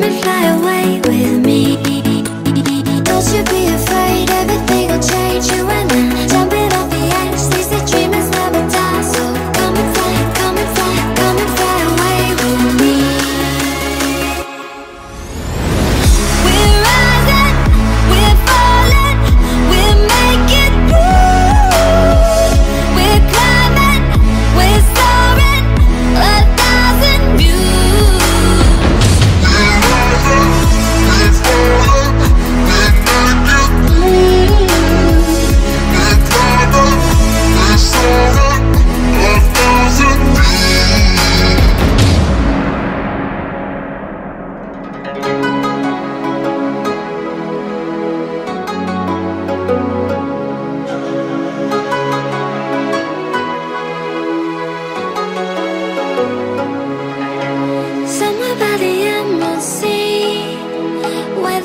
gonna fly away.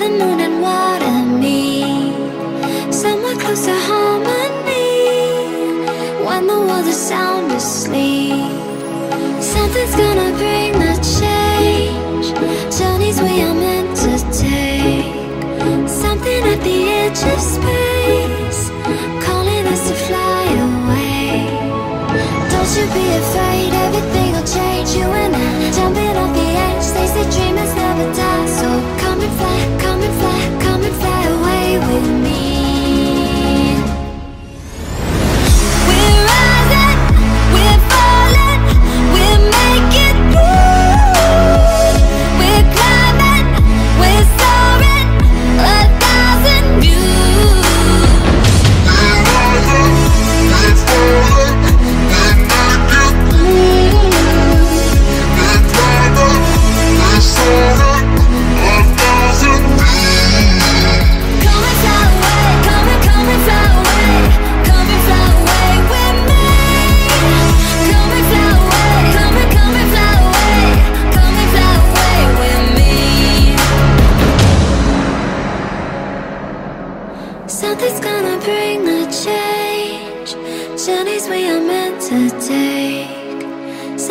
the moon and what I Somewhere close to harmony. When the world is sound asleep Something's gonna bring the change.